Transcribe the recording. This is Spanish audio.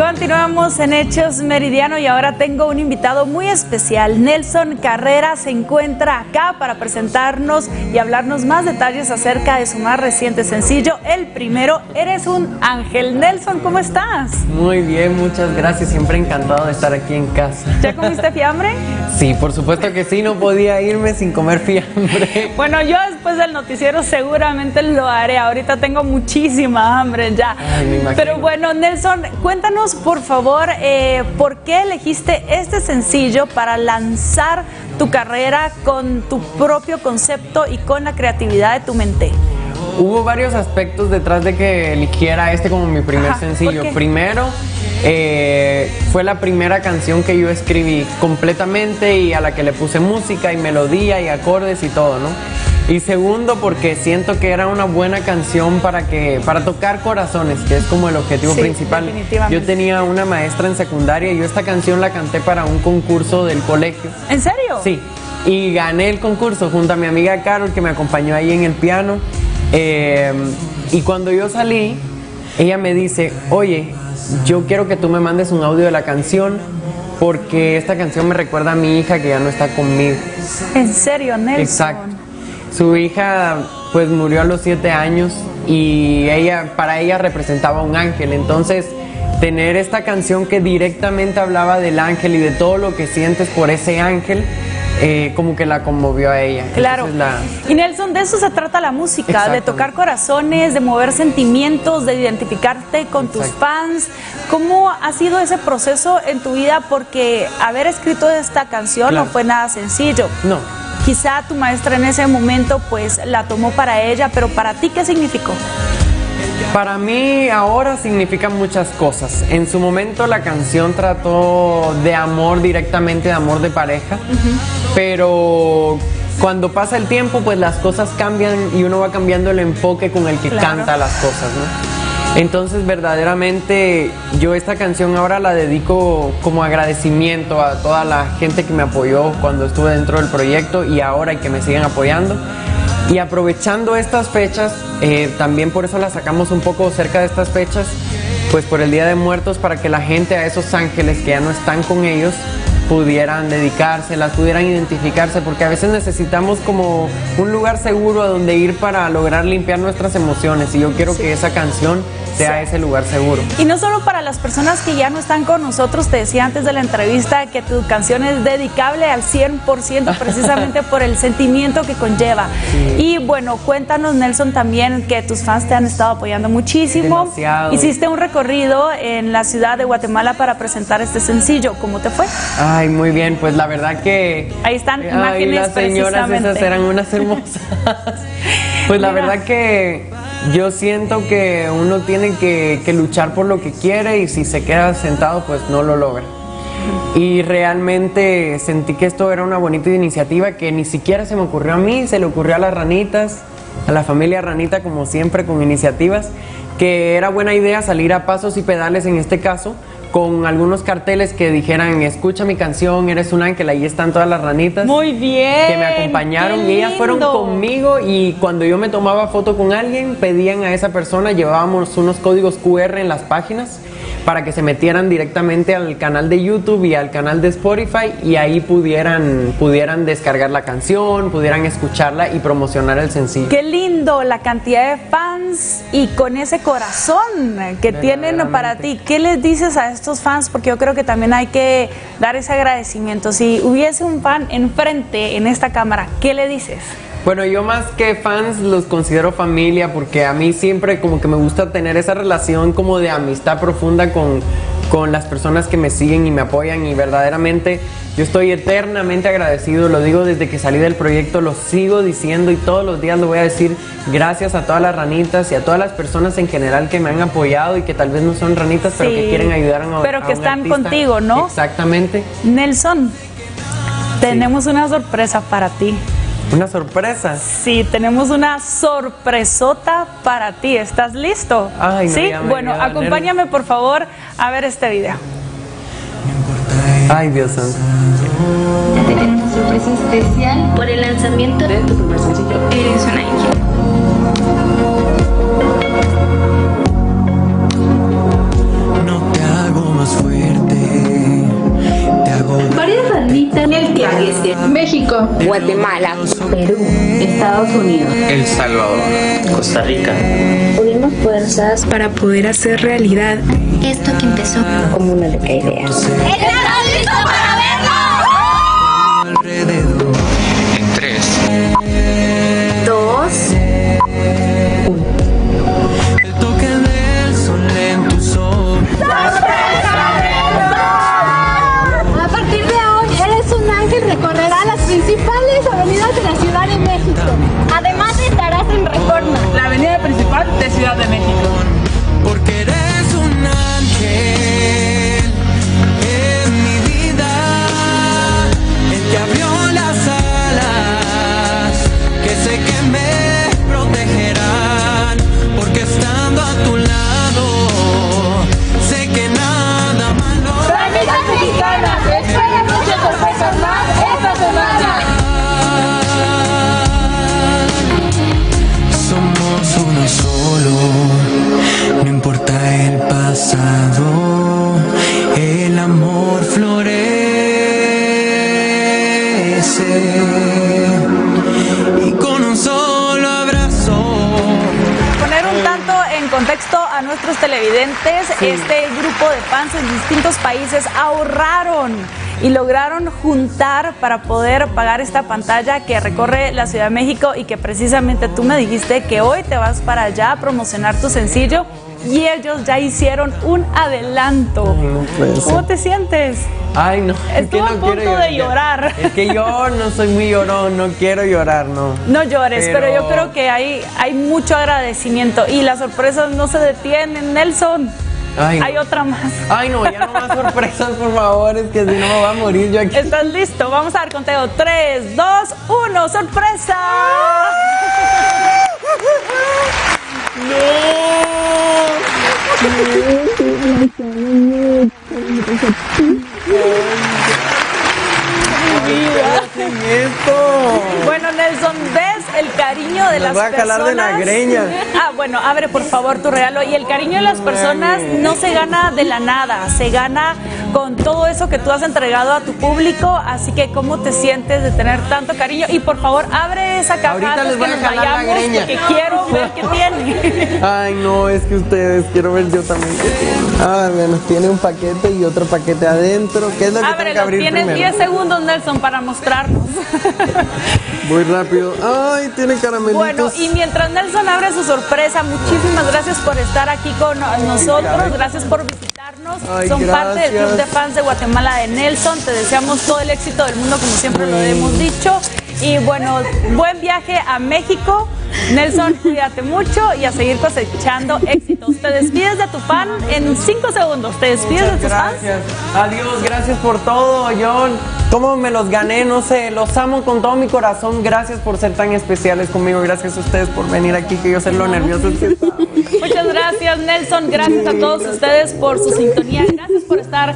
Continuamos en Hechos Meridiano y ahora tengo un invitado muy especial. Nelson Carrera se encuentra acá para presentarnos y hablarnos más detalles acerca de su más reciente sencillo. El primero, Eres un ángel. Nelson, ¿cómo estás? Muy bien, muchas gracias. Siempre encantado de estar aquí en casa. ¿Ya comiste fiambre? Sí, por supuesto que sí. No podía irme sin comer fiambre. Bueno, yo después del noticiero seguramente lo haré. Ahorita tengo muchísima hambre ya. Ay, me. Pero bueno, Nelson, cuéntanos por favor eh, por qué elegiste este sencillo para lanzar tu carrera con tu propio concepto y con la creatividad de tu mente. Hubo varios aspectos detrás de que eligiera este como mi primer Ajá, ¿por sencillo. Primero, eh, fue la primera canción que yo escribí completamente y a la que le puse música y melodía y acordes y todo, ¿no? Y segundo, porque siento que era una buena canción para que para tocar corazones, que es como el objetivo Sí, principal. definitivamente. Yo tenía una maestra en secundaria y yo esta canción la canté para un concurso del colegio. ¿En serio? Sí, y gané el concurso junto a mi amiga Carol que me acompañó ahí en el piano. Eh, y cuando yo salí, ella me dice, oye, yo quiero que tú me mandes un audio de la canción porque esta canción me recuerda a mi hija que ya no está conmigo. ¿En serio, Nelson? Exacto. Su hija pues murió a los siete años y ella, para ella representaba un ángel. Entonces, tener esta canción que directamente hablaba del ángel y de todo lo que sientes por ese ángel, eh, como que la conmovió a ella. Claro. La- Y Nelson, de eso se trata la música, de tocar corazones, de mover sentimientos, de identificarte con tus fans. ¿Cómo ha sido ese proceso en tu vida? Porque haber escrito esta canción no fue nada sencillo. No. Quizá tu maestra en ese momento pues la tomó para ella, pero para ti, ¿qué significó? Para mí ahora significan muchas cosas. En su momento la canción trató de amor directamente, de amor de pareja, pero cuando pasa el tiempo pues las cosas cambian y uno va cambiando el enfoque con el que Claro. canta las cosas, ¿no? Entonces verdaderamente yo esta canción ahora la dedico como agradecimiento a toda la gente que me apoyó cuando estuve dentro del proyecto y ahora y que me siguen apoyando. Y aprovechando estas fechas, eh, también por eso las sacamos un poco cerca de estas fechas, pues por el Día de Muertos, para que la gente, a esos ángeles que ya no están con ellos, pudieran dedicárselas, pudieran identificarse, porque a veces necesitamos como un lugar seguro a donde ir para lograr limpiar nuestras emociones. Y yo quiero que esa canción sea ese lugar seguro. Y no solo para las personas que ya no están con nosotros, te decía antes de la entrevista que tu canción es dedicable al 100% precisamente por el sentimiento que conlleva. Y bueno, cuéntanos Nelson también que tus fans te han estado apoyando muchísimo. Demasiado. Hiciste un recorrido en la ciudad de Guatemala para presentar este sencillo. ¿Cómo te fue? Ay, muy bien, pues la verdad que... Ahí están Ay, imágenes las señoras esas eran unas hermosas. pues la Mira. verdad que yo siento que uno tiene que, que luchar por lo que quiere y si se queda sentado pues no lo logra. Y realmente sentí que esto era una bonita iniciativa que ni siquiera se me ocurrió a mí, se le ocurrió a las ranitas, a la familia ranita como siempre con iniciativas, que era buena idea salir a pasos y pedales en este caso con algunos carteles que dijeran escucha mi canción, eres un ángel, ahí están todas las ranitas Muy bien. que me acompañaron y ellas fueron conmigo y cuando yo me tomaba foto con alguien pedían a esa persona, llevábamos unos códigos QR en las páginas para que se metieran directamente al canal de YouTube y al canal de Spotify y ahí pudieran, pudieran descargar la canción, pudieran escucharla y promocionar el sencillo. Qué lindo la cantidad de fans y con ese corazón que tienen para ti. ¿Qué les dices a estos fans? Porque yo creo que también hay que dar ese agradecimiento. Si hubiese un fan enfrente en esta cámara, ¿qué le dices? Bueno, yo más que fans los considero familia porque a mí siempre como que me gusta tener esa relación como de amistad profunda con, con las personas que me siguen y me apoyan y verdaderamente yo estoy eternamente agradecido, lo digo desde que salí del proyecto, lo sigo diciendo y todos los días lo voy a decir gracias a todas las ranitas y a todas las personas en general que me han apoyado y que tal vez no son ranitas pero que quieren ayudar a pero a que un están artista. contigo, ¿no? Exactamente. Nelson, tenemos una sorpresa para ti. Una sorpresa. Sí, tenemos una sorpresota para ti. ¿Estás listo? Ay, no, sí. bueno, acompáñame por favor a ver este video. Ay, Dios santo. Tenemos una sorpresa especial por el lanzamiento de tu primer sencillo, Eres un ángel. Fortalecer. México, Guatemala, Perú, Estados Unidos, El Salvador. Costa Rica. unimos fuerzas para poder hacer realidad esto que empezó como una loca idea. En principales avenidas de la Ciudad de México. Además estarás en Reforma. Contexto a nuestros televidentes, este grupo de fans en distintos países ahorraron y lograron juntar para poder pagar esta pantalla que recorre la Ciudad de México y que precisamente tú me dijiste que hoy te vas para allá a promocionar tu sencillo y ellos ya hicieron un adelanto. no. ¿Cómo te sientes? Ay, no. es Estuvo que a no punto quiero de llorar. Es que yo no soy muy llorón, no quiero llorar, no. No llores, pero, Pero- yo creo que hay, hay mucho agradecimiento y las sorpresas no se detienen, Nelson. Ay, no. Hay otra más. Ay, no, ya no más sorpresas, por favor, es que si no me voy a morir yo aquí. ¿Estás listo? Vamos a dar conteo. 3, 2, 1. ¡Sorpresa! hacen las voy a jalar de la greña. Ah, bueno, abre por favor tu regalo. Y el cariño de las personas no se gana de la nada, se gana con todo eso que tú has entregado a tu público. Así que, ¿cómo te sientes de tener tanto cariño? Y por favor, abre esa caja Ahorita antes les voy que a la vayamos, greña. porque quiero ver qué tiene. Ay, no, es que ustedes, quiero ver yo también qué tiene. Ah, bueno, tiene un paquete y otro paquete adentro. ¿Qué es lo que tengo que abrir tienes primero? 10 segundos, Nelson, para mostrarnos. Voy rápido. Ay, tiene caramelitos. Bueno, y mientras Nelson abre su sorpresa, muchísimas gracias por estar aquí con nosotros, gracias por Ay, Son parte del club gracias. de fans de Guatemala de Nelson. Te deseamos todo el éxito del mundo, como siempre lo hemos dicho. Y bueno, buen viaje a México. Nelson, cuídate mucho y a seguir cosechando éxitos. Te despides de tu fan en 5 segundos. Te despides de tus fans. Gracias. Adiós, gracias por todo, John. ¿Cómo me los gané? No sé, los amo con todo mi corazón. Gracias por ser tan especiales conmigo. Gracias a ustedes por venir aquí, que yo sé lo nervioso que estaba. Muchas gracias, Nelson. Gracias a todos ustedes por su sintonía. Gracias por estar